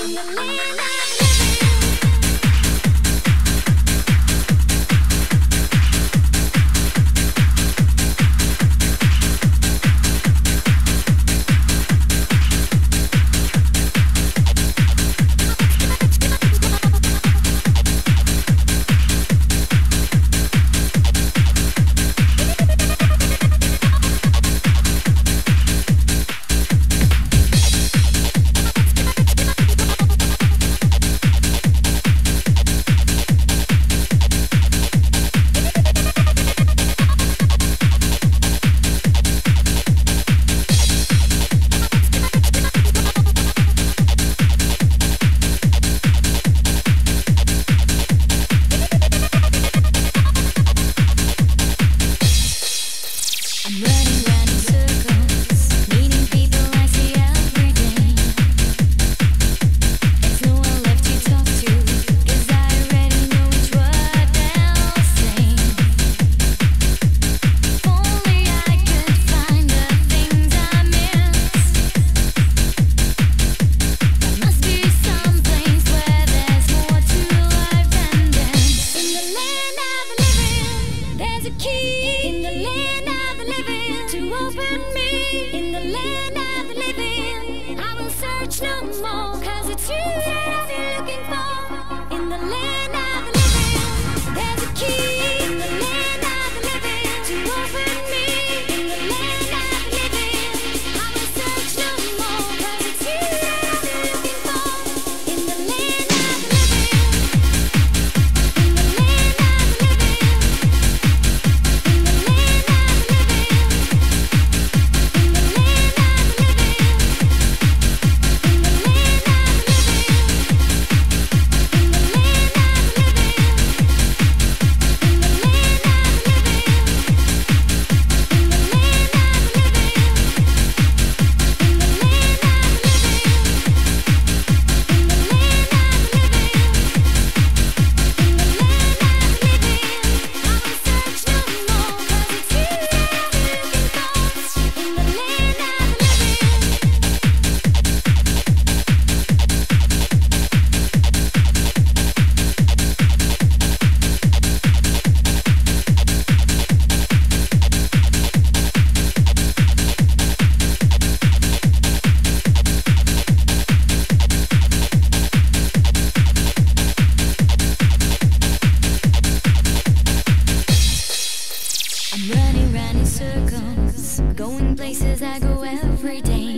Selena. no more, cause it's you. circles, going places I go every day.